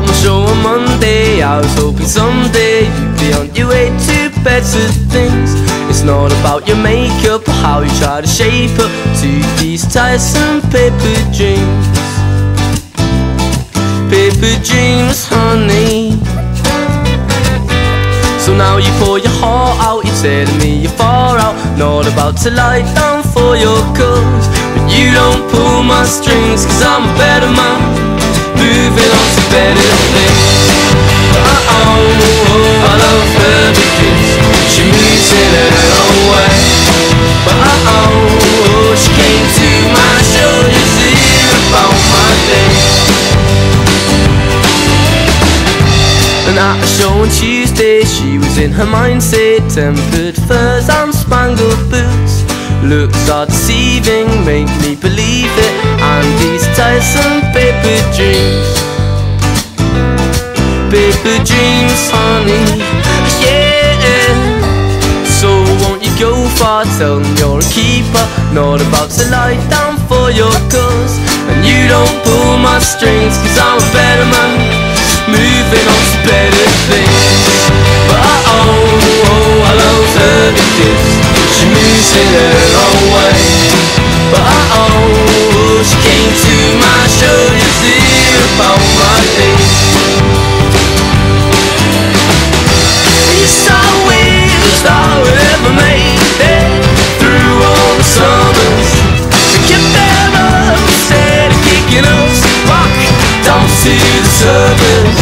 my show on Monday. I was hoping someday you'd be on your way to better things. It's not about your makeup or how you try to shape up to these tiresome paper dreams. Paper dreams, honey. So now you pour your heart out, you're telling me you're far out. Not about to lie down for your cause. But you don't pull my strings, cause I'm a better man better things. Uh oh, I love her because she moves in her own way. But uh oh, she came to my shoulders hear about my day. And at a show on Tuesday, she was in her mindset, tempered furs and spangled boots. Looks are deceiving, make me believe it And these tiresome paper dreams Paper dreams, honey, yeah. So won't you go far, tell them you're a keeper Not about to lie down for your cause. And you don't pull my strings, cause I'm a better man. Moving on to better things But oh, oh I love her because She moves in her See the surface.